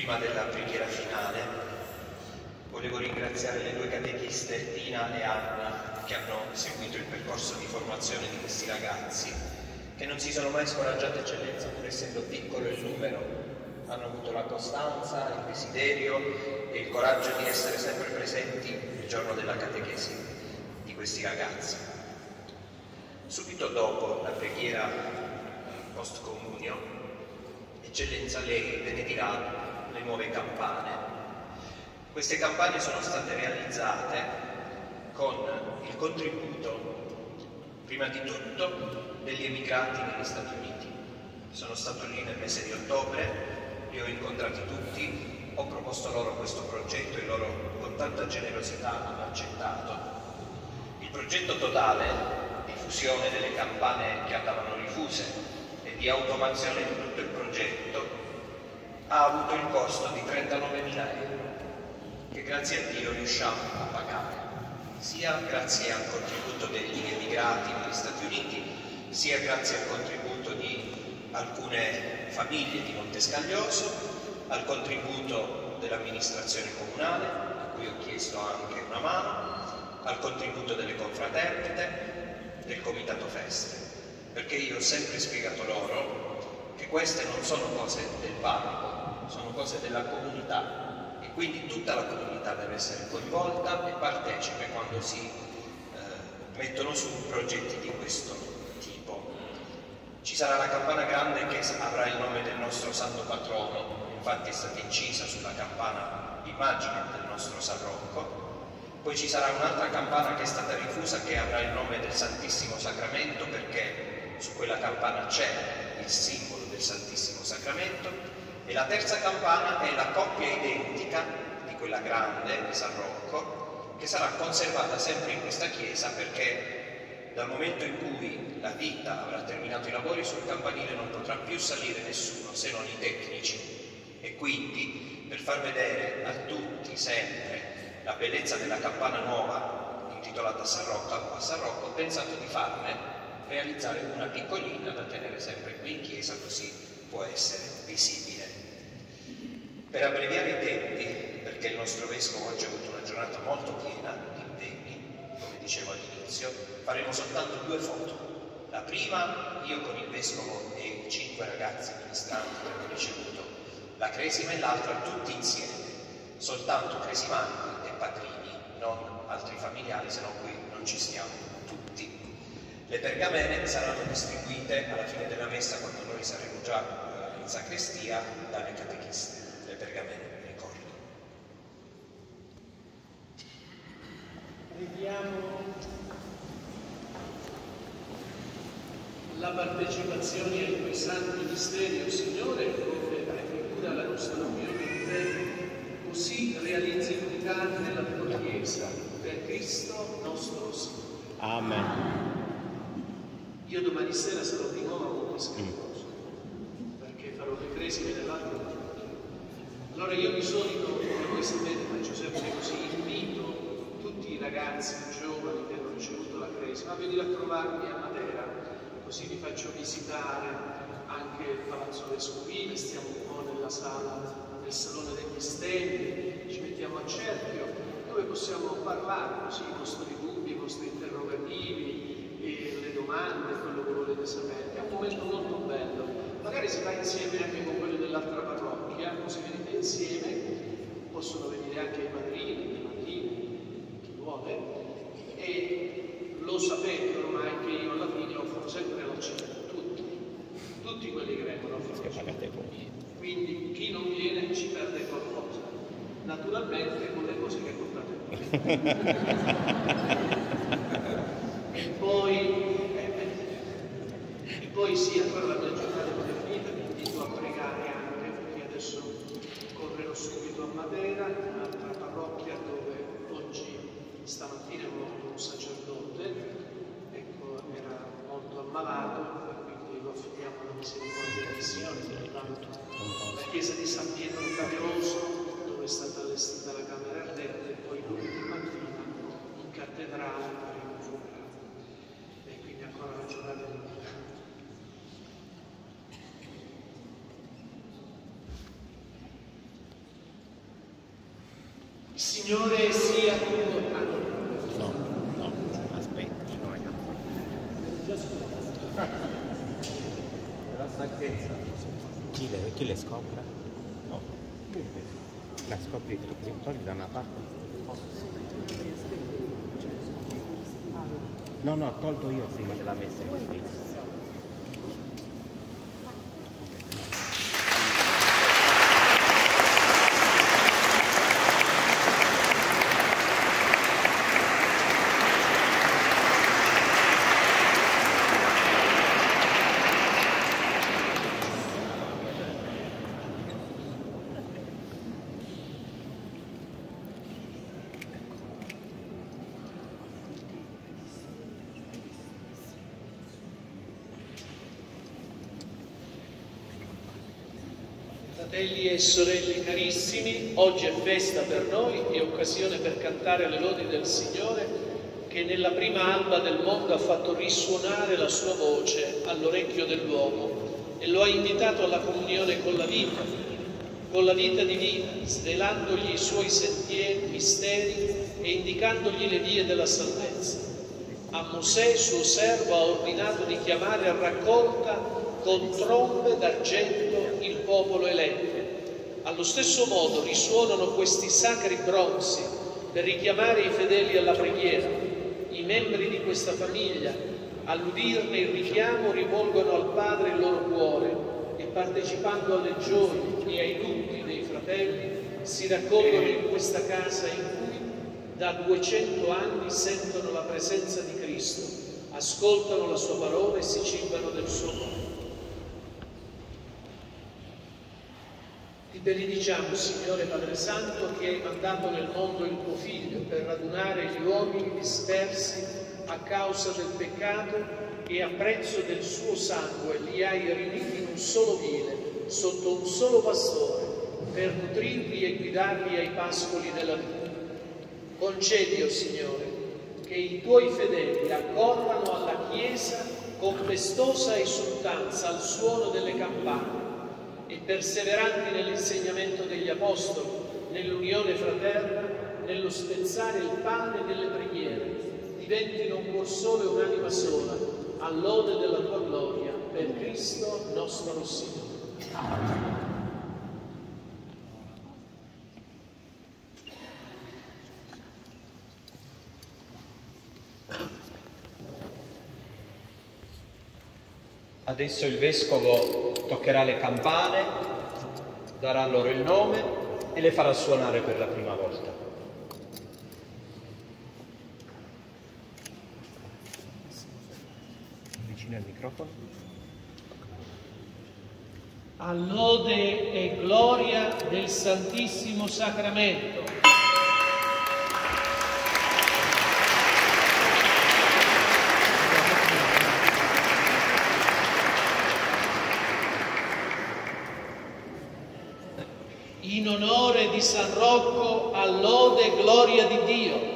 Prima della preghiera finale volevo ringraziare le due catechiste Tina e Anna che hanno seguito il percorso di formazione di questi ragazzi, che non si sono mai scoraggiate eccellenza pur essendo piccolo il numero, hanno avuto la costanza, il desiderio e il coraggio di essere sempre presenti il giorno della catechesi di questi ragazzi. Subito dopo la preghiera post comunio, eccellenza lei benedirà le nuove campane. Queste campane sono state realizzate con il contributo, prima di tutto, degli emigrati negli Stati Uniti. Sono stato lì nel mese di ottobre, li ho incontrati tutti, ho proposto loro questo progetto e loro con tanta generosità hanno accettato. Il progetto totale di fusione delle campane che andavano rifuse e di automazione di tutto il progetto ha avuto il costo di 39.000 euro che grazie a Dio riusciamo a pagare, sia grazie al contributo degli emigrati negli Stati Uniti, sia grazie al contributo di alcune famiglie di Montescaglioso, al contributo dell'amministrazione comunale, a cui ho chiesto anche una mano, al contributo delle confraternite, del comitato feste, perché io ho sempre spiegato loro che queste non sono cose del sono cose della comunità. E quindi tutta la comunità deve essere coinvolta e partecipe quando si eh, mettono su progetti di questo tipo. Ci sarà la campana grande che avrà il nome del nostro santo patrono, infatti è stata incisa sulla campana l'immagine del nostro San Rocco, poi ci sarà un'altra campana che è stata rifusa che avrà il nome del Santissimo Sacramento perché su quella campana c'è il simbolo del Santissimo Sacramento e la terza campana è la coppia identica di quella grande di San Rocco, che sarà conservata sempre in questa chiesa perché dal momento in cui la vita avrà terminato i lavori sul campanile non potrà più salire nessuno se non i tecnici. E quindi per far vedere a tutti sempre la bellezza della campana nuova intitolata San Rocco, a San Rocco ho pensato di farne realizzare una piccolina da tenere sempre qui in chiesa così può essere visibile. Per abbreviare i tempi, perché il nostro Vescovo oggi ha avuto una giornata molto piena di impegni, come dicevo all'inizio, faremo soltanto due foto. La prima, io con il Vescovo e i cinque ragazzi ministranti che hanno ricevuto la cresima e l'altra tutti insieme, soltanto cresimanti e padrini, non altri familiari, se no qui non ci stiamo tutti. Le pergamene saranno distribuite alla fine della messa, quando noi saremo già eh, in sacrestia, dalle catechiste pergamene, vi ricordo. Preghiamo la partecipazione ai tuoi santi misteri, oh Signore, come cura la nostra unione in te, così realizzi l'unità nella tua Chiesa, per Cristo nostro Signore. Amen. Io domani sera sarò di nuovo a Montescatoso, mm. perché farò le cresime nell'altro allora io di solito, come voi sapete, faccio sempre così, invito tutti i ragazzi giovani che hanno ricevuto la cresima a venire a trovarmi a Matera, così vi faccio visitare anche il Palazzo Vescovile, stiamo un po' nella sala, nel Salone degli Stelli, ci mettiamo a cerchio, dove possiamo parlare così i vostri dubbi, i vostri interrogativi, le domande, quello che volete sapere. È un momento molto bello. Magari si va insieme anche con quelli dell'altra parrocchia, così vedete insieme, possono venire anche i padrini, i bambini, chi vuole, e lo sapete ormai che io alla fine offro sempre la cena tutti, tutti quelli che vengono a fare Quindi chi non viene ci perde qualcosa, naturalmente con le cose che portate e poi, eh, e poi sì, ancora la mia giornata è finita, vi invito a pregare anche perché adesso correrò subito a Matera, un'altra parrocchia dove oggi, stamattina, è morto un sacerdote, ecco, era molto ammalato e quindi lo affidiamo alla misericordia del Signore, pertanto la chiesa di San Pietro Capioso, dove è stata allestita la camera ardente, e poi lunedì mattina faremo il funerale. E quindi ancora la giornata di Signore sia con No, no, aspetta. La stanchezza. Chi le, chi le scopre? No. La scopri, li togli da una parte. No, no, tolto io prima della messa in. Fratelli e sorelle carissimi, oggi è festa per noi e occasione per cantare le lodi del Signore che nella prima alba del mondo ha fatto risuonare la sua voce all'orecchio dell'uomo e lo ha invitato alla comunione con la vita, con la vita divina, svelandogli i suoi sentieri, misteri e indicandogli le vie della salvezza. A Mosè, suo servo, ha ordinato di chiamare a raccolta con trombe d'argento popolo eletto. Allo stesso modo risuonano questi sacri bronzi per richiamare i fedeli alla preghiera. I membri di questa famiglia, all'udirne il richiamo, rivolgono al Padre il loro cuore e partecipando alle gioie e ai lutti dei fratelli si raccolgono in questa casa in cui da 200 anni sentono la presenza di Cristo, ascoltano la sua parola e si cibano del suo nome. Ti benediciamo, Signore Padre Santo, che hai mandato nel mondo il tuo Figlio per radunare gli uomini dispersi a causa del peccato e a prezzo del suo sangue li hai riuniti in un solo vile, sotto un solo pastore, per nutrirli e guidarli ai pascoli della vita. Concedi, o oh Signore, che i tuoi fedeli accorrano alla Chiesa con festosa esultanza al suono delle campane perseveranti nell'insegnamento degli Apostoli, nell'unione fraterna, nello spezzare il pane delle preghiere, diventino un cuor solo e un'anima sola, all'ode della tua gloria, per Cristo nostro Signore. Adesso il vescovo toccherà le campane, darà loro il nome e le farà suonare per la prima volta. Vicino al microfono. Allode e gloria del Santissimo Sacramento. In onore di San Rocco, allode e gloria di Dio.